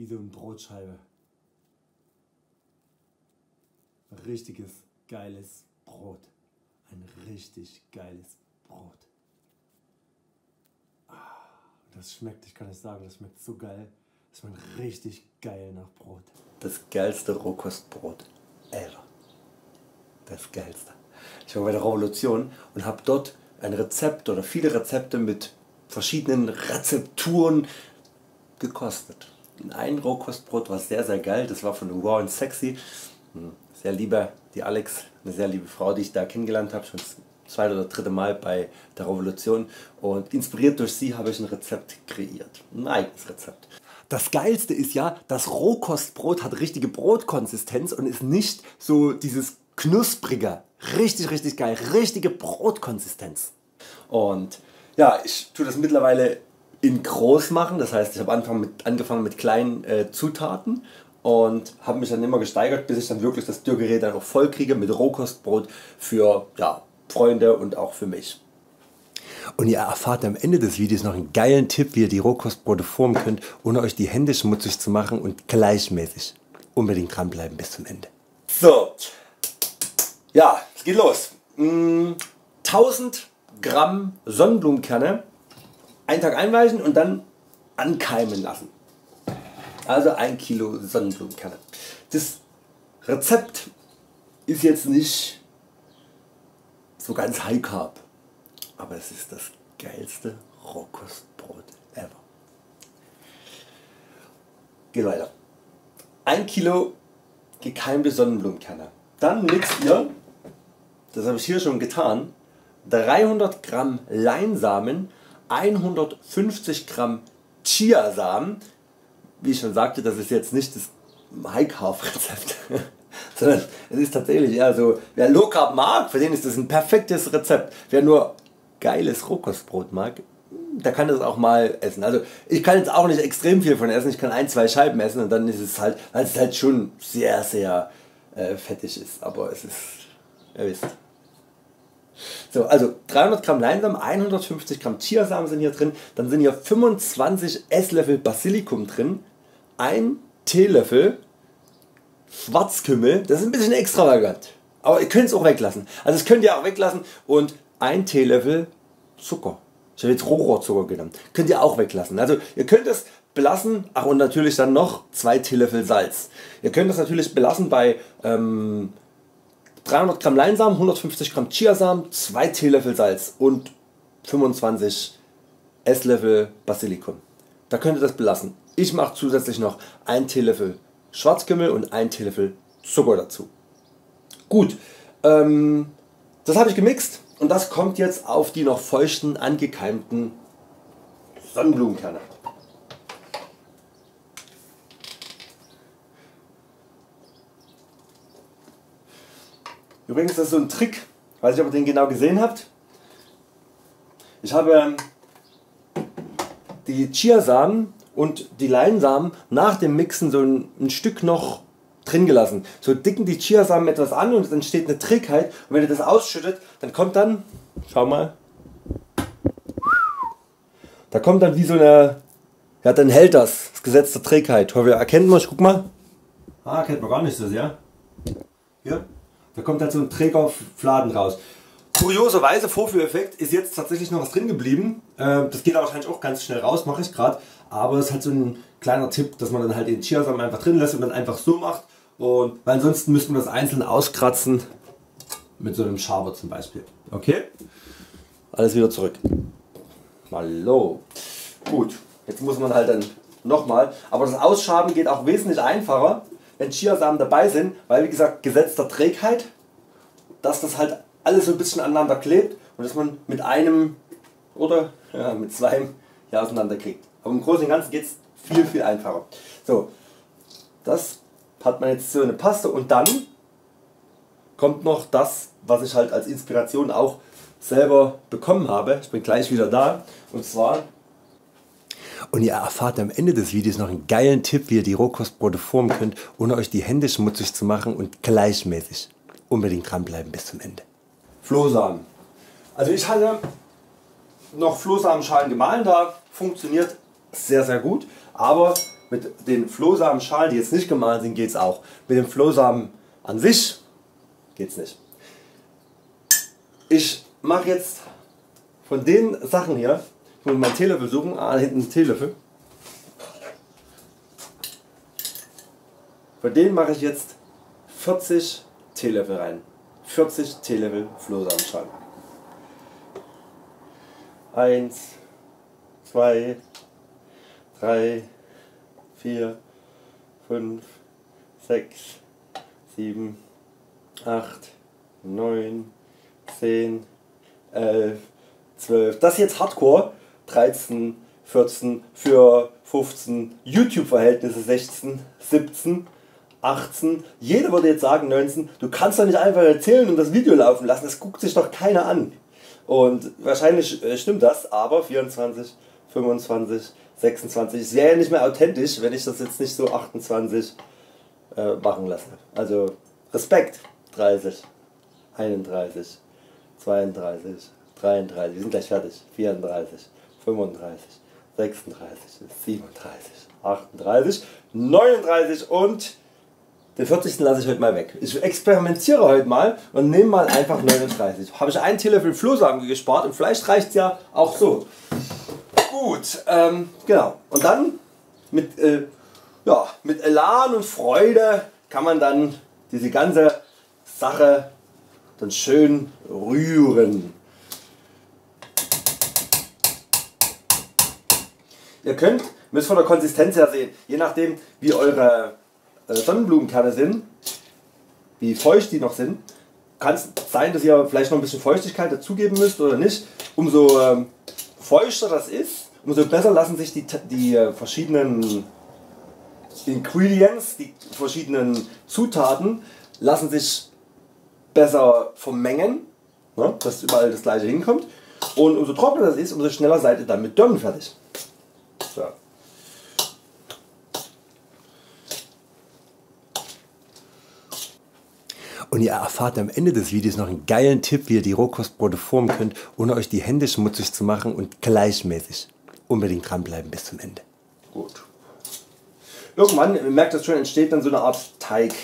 wie so eine Brotscheibe. Richtiges, geiles Brot. Ein richtig geiles Brot. Ah, das schmeckt, ich kann es sagen, das schmeckt so geil. Das schmeckt richtig geil nach Brot. Das geilste Rohkostbrot ever. Das geilste. Ich war bei der Revolution und habe dort ein Rezept oder viele Rezepte mit verschiedenen Rezepturen gekostet. Ein Rohkostbrot war sehr, sehr geil. Das war von Raw and Sexy. Hm, sehr lieber, die Alex, eine sehr liebe Frau, die ich da kennengelernt habe, schon das zweite oder dritte Mal bei der Revolution. Und inspiriert durch sie habe ich ein Rezept kreiert. Ein eigenes Rezept. Das geilste ist ja, das Rohkostbrot hat richtige Brotkonsistenz und ist nicht so dieses knusprige. Richtig, richtig geil. Richtige Brotkonsistenz. Und ja, ich tue das mittlerweile in groß machen. Das heißt, ich habe angefangen mit, angefangen mit kleinen äh, Zutaten und habe mich dann immer gesteigert, bis ich dann wirklich das Dürrgerät dann auch voll kriege mit Rohkostbrot für ja, Freunde und auch für mich. Und ihr erfahrt am Ende des Videos noch einen geilen Tipp, wie ihr die Rohkostbrote formen könnt, ohne euch die Hände schmutzig zu machen und gleichmäßig. Unbedingt dranbleiben bis zum Ende. So, ja, es geht los. 1000 mm, Gramm Sonnenblumenkerne einen Tag einweichen und dann ankeimen lassen. Also ein Kilo Sonnenblumenkerne. Das Rezept ist jetzt nicht so ganz High Carb, aber es ist das geilste Rohkostbrot ever. Geht weiter. Ein Kilo gekeimte Sonnenblumenkerne. Dann mixt ihr, das habe ich hier schon getan, 300 Gramm Leinsamen 150 Gramm Chiasamen. Wie ich schon sagte, das ist jetzt nicht das High-Carb-Rezept, sondern es ist tatsächlich eher so, wer Low Carb mag, für den ist das ein perfektes Rezept. Wer nur geiles Rohkostbrot mag, der kann das auch mal essen. Also ich kann jetzt auch nicht extrem viel von essen, ich kann ein, zwei Scheiben essen und dann ist es halt, weil es halt schon sehr, sehr äh, fettig ist. Aber es ist, ihr wisst. So, also 300 Gramm Leinsamen, 150 Gramm Chiasamen sind hier drin, dann sind hier 25 Esslöffel Basilikum drin, ein Teelöffel Schwarzkümmel, das ist ein bisschen extravagant, aber ihr könnt es auch weglassen. Also das könnt ihr auch weglassen und ein Teelöffel Zucker. Ich habe jetzt Rohrohrzucker genommen. Könnt ihr auch weglassen. Also ihr könnt es belassen, ach und natürlich dann noch zwei Teelöffel Salz. Ihr könnt das natürlich belassen bei ähm, 300 Gramm Leinsamen, 150 Gramm Chiasamen, 2 Teelöffel Salz und 25 Esslöffel Basilikum. Da könnt ihr das belassen. Ich mache zusätzlich noch 1 Teelöffel Schwarzkümmel und 1 Teelöffel Zucker dazu. Gut, ähm, das habe ich gemixt und das kommt jetzt auf die noch feuchten angekeimten Sonnenblumenkerne. Übrigens das ist so ein Trick, weiß nicht ob ihr den genau gesehen habt. Ich habe ähm, die Chiasamen und die Leinsamen nach dem Mixen so ein, ein Stück noch drin gelassen. So dicken die Chiasamen etwas an und es entsteht eine Trägheit und wenn ihr das ausschüttet, dann kommt dann, schau mal, da kommt dann wie so eine, ja dann hält das, das Gesetz der Trägheit. Hoffe ihr erkennt man, guck mal. Ah, kennt man gar nicht so sehr. Hier. Da kommt halt so ein Trägerfladen raus. Kurioserweise, Vorführeffekt, ist jetzt tatsächlich noch was drin geblieben. Äh, das geht aber wahrscheinlich auch ganz schnell raus, mache ich gerade. Aber es ist halt so ein kleiner Tipp, dass man dann halt den Chiasamen einfach drin lässt und dann einfach so macht. Und, weil ansonsten müsste man das einzeln auskratzen. Mit so einem Schaber zum Beispiel. Okay? Alles wieder zurück. Hallo. Gut, jetzt muss man halt dann nochmal. Aber das Ausschaben geht auch wesentlich einfacher wenn Chiasamen dabei sind, weil wie gesagt Gesetz Trägheit, dass das halt alles so ein bisschen aneinander klebt und dass man mit einem oder ja, mit zwei ja, auseinander kriegt. Aber im Großen und Ganzen geht es viel viel einfacher. So, das hat man jetzt so eine Paste und dann kommt noch das, was ich halt als Inspiration auch selber bekommen habe. Ich bin gleich wieder da und zwar und ihr erfahrt am Ende des Videos noch einen geilen Tipp wie ihr die Rohkostbrote formen könnt ohne euch die Hände schmutzig zu machen und gleichmäßig. Unbedingt dranbleiben bis zum Ende. Flohsamen. Also ich hatte noch Flohsamenschalen gemahlen da, funktioniert sehr sehr gut, aber Mit den Flohsamenschalen, die jetzt nicht gemahlen sind, geht es auch. Mit dem Flohsamen an sich geht es nicht. Ich mache jetzt von den Sachen hier, ich muss meinen Teelöffel suchen, ah, hinten einen Teelöffel. Von denen mache ich jetzt 40 Teelöffel rein. 40 Teelöffel Flohsamenschalen. 1, 2, 3, 4, 5, 6, 7, 8, 9, 10, 11, 12. Das ist jetzt Hardcore. 13, 14, für 15 YouTube-Verhältnisse 16, 17, 18. Jeder würde jetzt sagen 19. Du kannst doch nicht einfach erzählen und das Video laufen lassen. Das guckt sich doch keiner an. Und wahrscheinlich äh, stimmt das, aber 24, 25, 26. Es wäre ja nicht mehr authentisch, wenn ich das jetzt nicht so 28 äh, machen lasse. Also Respekt. 30, 31, 32, 33. Wir sind gleich fertig. 34, 35, 36, 37, 38, 39 und den 40. lasse ich heute mal weg. Ich experimentiere heute mal und nehme mal einfach 39. Habe ich einen Teelöffel Flohsamen gespart und vielleicht reicht ja auch so. Gut, ähm, genau. Und dann mit, äh, ja, mit Elan und Freude kann man dann diese ganze Sache dann schön rühren. Ihr könnt, müsst von der Konsistenz her sehen, je nachdem wie eure Sonnenblumenkerne sind, wie feucht die noch sind, kann es sein, dass ihr vielleicht noch ein bisschen Feuchtigkeit dazugeben müsst oder nicht. Umso ähm, feuchter das ist, umso besser lassen sich die, die äh, verschiedenen Ingredients, die verschiedenen Zutaten, lassen sich besser vermengen, ne, dass überall das gleiche hinkommt. Und umso trockener das ist, umso schneller seid ihr dann mit Dörren fertig. Und ihr erfahrt am Ende des Videos noch einen geilen Tipp, wie ihr die Rohkostbrote formen könnt, ohne euch die Hände schmutzig zu machen und gleichmäßig. Unbedingt dranbleiben bis zum Ende. Gut. Irgendwann, ihr merkt das schon, entsteht dann so eine Art Teig.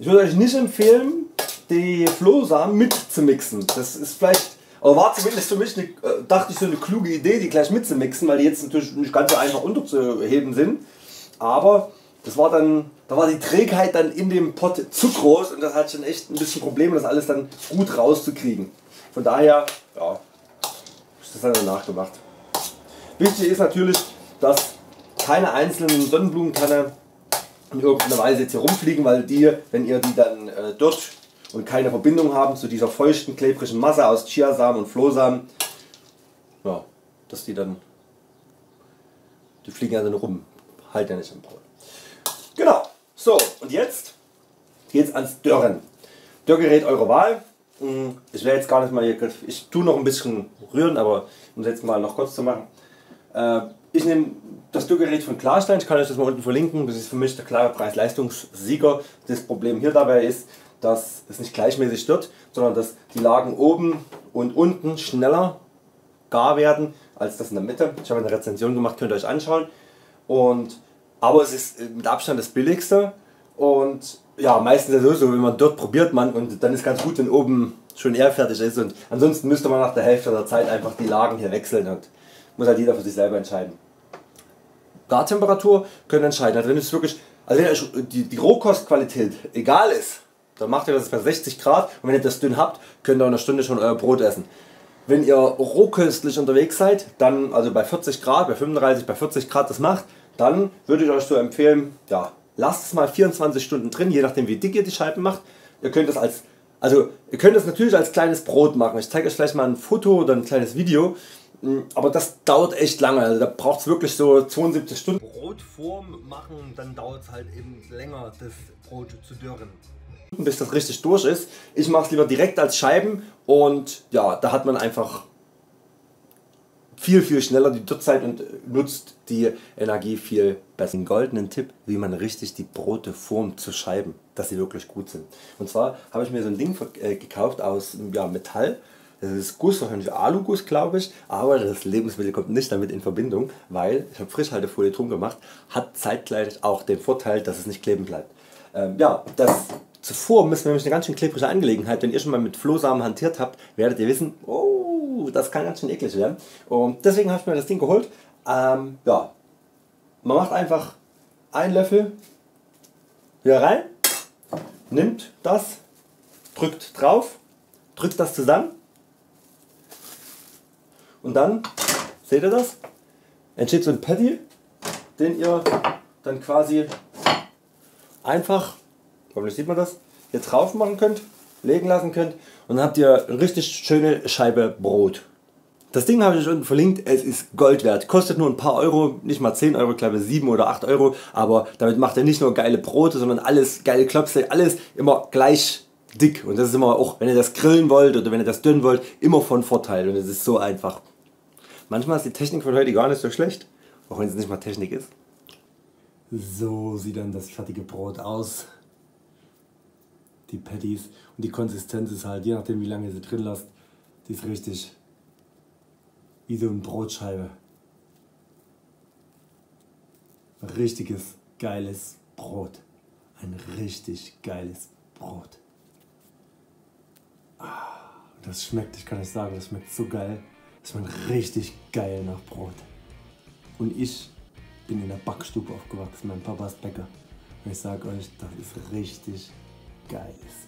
Ich würde euch nicht empfehlen, die Flohsamen mitzumixen. Das ist vielleicht, aber war zumindest für mich, eine, äh, dachte ich, so eine kluge Idee, die gleich mitzumixen, weil die jetzt natürlich nicht ganz so einfach unterzuheben sind. Aber das war dann, da war die Trägheit dann in dem Pott zu groß und das hat schon echt ein bisschen Probleme, das alles dann gut rauszukriegen. Von daher, ja, ist das dann danach gemacht. Wichtig ist natürlich, dass keine einzelnen Sonnenblumenkanne in irgendeiner Weise jetzt hier rumfliegen, weil die, wenn ihr die dann äh, dort und keine Verbindung haben zu dieser feuchten, klebrigen Masse aus Chiasamen und Flohsamen, ja, dass die dann, die fliegen ja dann rum, halt ja nicht im Brot. Genau. So, und jetzt geht es ans Dörren. Dörrgerät eurer Wahl. Hm, ich werde jetzt gar nicht mal hier, ich tue noch ein bisschen rühren, aber um es jetzt mal noch kurz zu machen. Äh, ich nehme das Dörrgerät von Klarstein, ich kann euch das mal unten verlinken, das ist für mich der klare Preis-Leistungssieger. Das Problem hier dabei ist, dass es nicht gleichmäßig wird, sondern dass die Lagen oben und unten schneller gar werden als das in der Mitte. Ich habe eine Rezension gemacht, könnt ihr euch anschauen. Und aber es ist mit Abstand das billigste und ja, meistens ist es so, wenn man dort probiert man und dann ist ganz gut, wenn oben schon eher fertig ist und ansonsten müsste man nach der Hälfte der Zeit einfach die Lagen hier wechseln und muss halt jeder für sich selber entscheiden. Gartemperatur können entscheiden, also wenn es wirklich, also wenn die, die Rohkostqualität egal ist, dann macht ihr das bei 60 Grad und wenn ihr das dünn habt, könnt ihr in einer Stunde schon euer Brot essen. Wenn ihr rohköstlich unterwegs seid, dann also bei 40 Grad, bei 35, bei 40 Grad das macht, dann würde ich euch so empfehlen, ja, lasst es mal 24 Stunden drin, je nachdem wie dick ihr die Scheiben macht. Ihr könnt es als, also ihr könnt es natürlich als kleines Brot machen. Ich zeige euch vielleicht mal ein Foto oder ein kleines Video. Mm, aber das dauert echt lange, also da braucht es wirklich so 72 Stunden. Brotform machen, dann dauert es halt eben länger, das Brot zu dürren. Bis das richtig durch ist. Ich mache es lieber direkt als Scheiben und ja, da hat man einfach viel, viel schneller die Dürrzeit und nutzt die Energie viel besser. Einen goldenen Tipp, wie man richtig die Brote formt zu Scheiben, dass sie wirklich gut sind. Und zwar habe ich mir so ein Ding äh, gekauft aus ja, Metall. Das ist Guss, wahrscheinlich Aluguss, glaube ich. Aber das Lebensmittel kommt nicht damit in Verbindung, weil ich habe Frischhaltefolie drum gemacht. Hat zeitgleich auch den Vorteil, dass es nicht kleben bleibt. Ähm, ja, das zuvor müssen wir nämlich eine ganz schön klebrige Angelegenheit. Wenn ihr schon mal mit Flohsamen hantiert habt, werdet ihr wissen, oh, das kann ganz schön eklig werden. Und deswegen habe ich mir das Ding geholt. Ähm, ja, man macht einfach einen Löffel hier rein, nimmt das, drückt drauf, drückt das zusammen und dann, seht ihr das? Entsteht so ein Patty, den ihr dann quasi einfach, hoffentlich sieht man das, hier drauf machen könnt, legen lassen könnt und dann habt ihr eine richtig schöne Scheibe Brot. Das Ding habe ich euch unten verlinkt, es ist Gold wert. Kostet nur ein paar Euro, nicht mal 10 Euro, ich glaube 7 oder 8 Euro. Aber damit macht er nicht nur geile Brote, sondern alles geile Klopse, alles immer gleich dick. Und das ist immer auch, wenn ihr das grillen wollt oder wenn ihr das dünn wollt, immer von Vorteil. Und es ist so einfach. Manchmal ist die Technik von heute gar nicht so schlecht, auch wenn es nicht mal Technik ist. So sieht dann das fertige Brot aus. Die Patties. Und die Konsistenz ist halt, je nachdem wie lange ihr sie drin lasst, die ist richtig wie so eine Brotscheibe. Richtiges, geiles Brot. Ein richtig geiles Brot. Ah, das schmeckt, ich kann nicht sagen, das schmeckt so geil. Das schmeckt richtig geil nach Brot. Und ich bin in der Backstube aufgewachsen, mein Papa ist Bäcker. Und ich sage euch, das ist richtig guys.